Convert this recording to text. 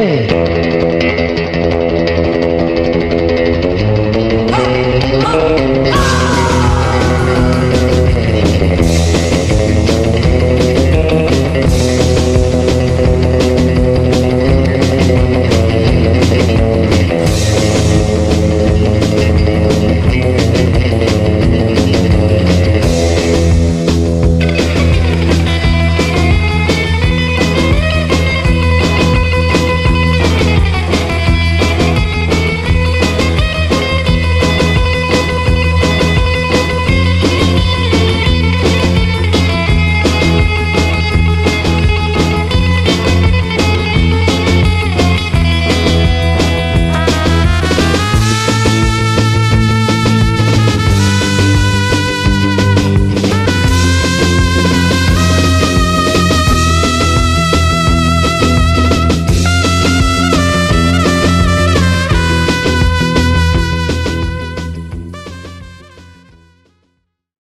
Oh!